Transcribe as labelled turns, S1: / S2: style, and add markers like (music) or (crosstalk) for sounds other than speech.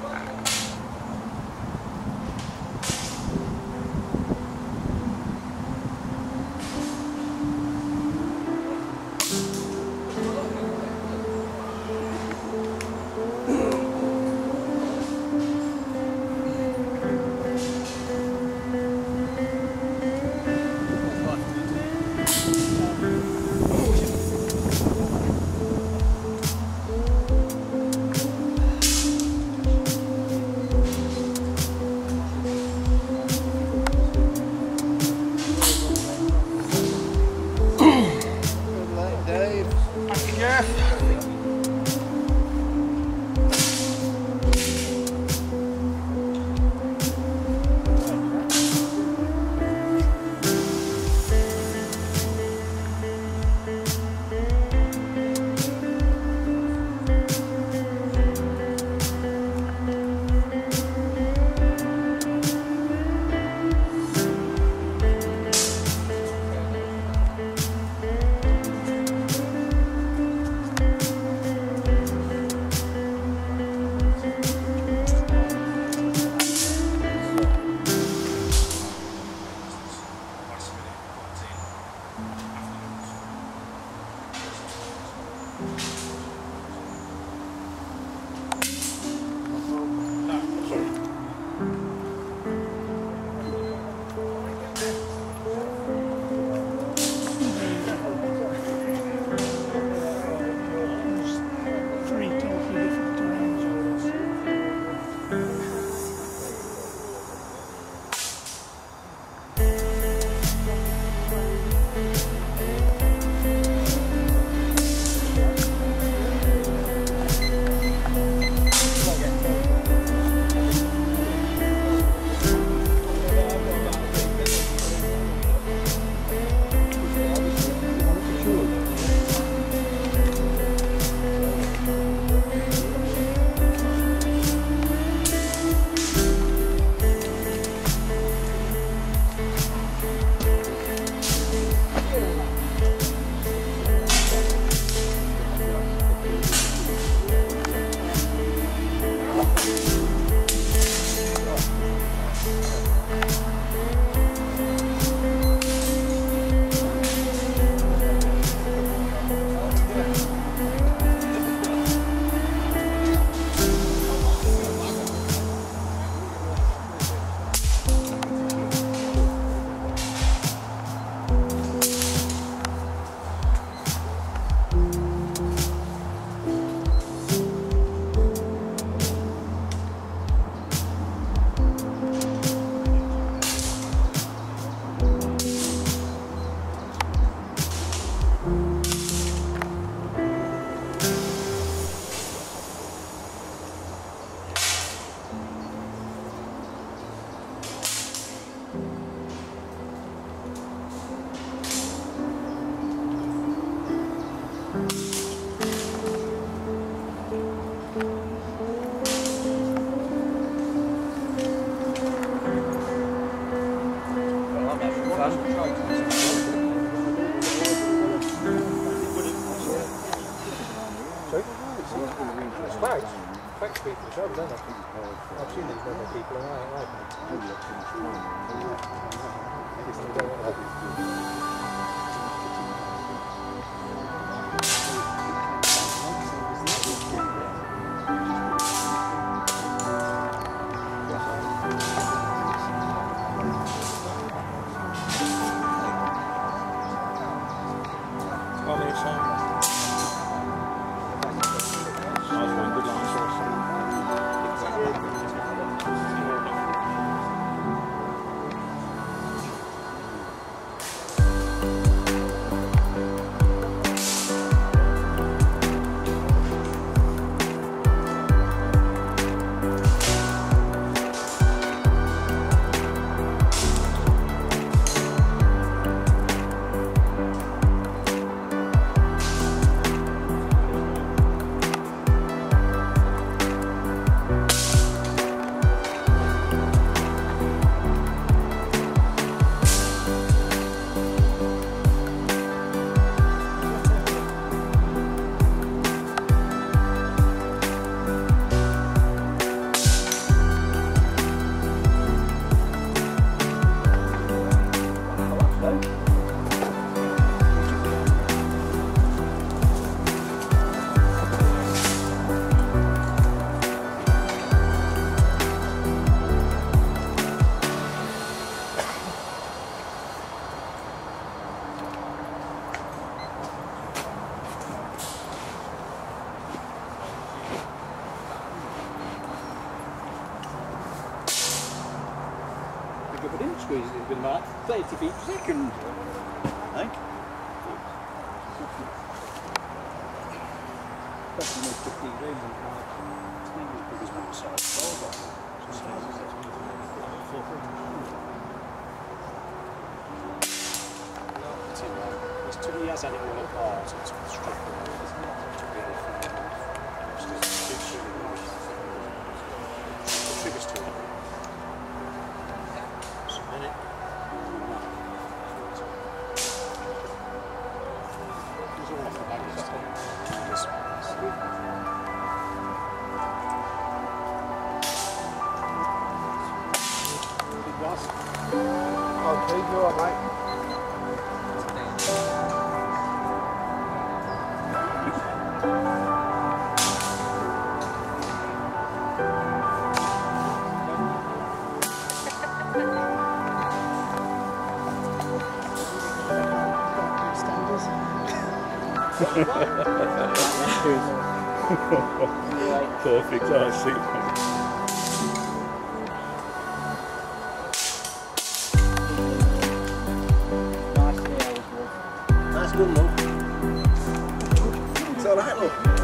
S1: はい。了。fick vi köra den där. Vad
S2: synd att den fick den här.
S1: If I didn't squeeze it, it'd been about 30 feet per second. That's almost 15 grains on my snake because one side.
S3: It's two years and it it's be able
S1: Okay, you're alright. (laughs)
S2: Perfect, I see.
S4: Good, alright, love.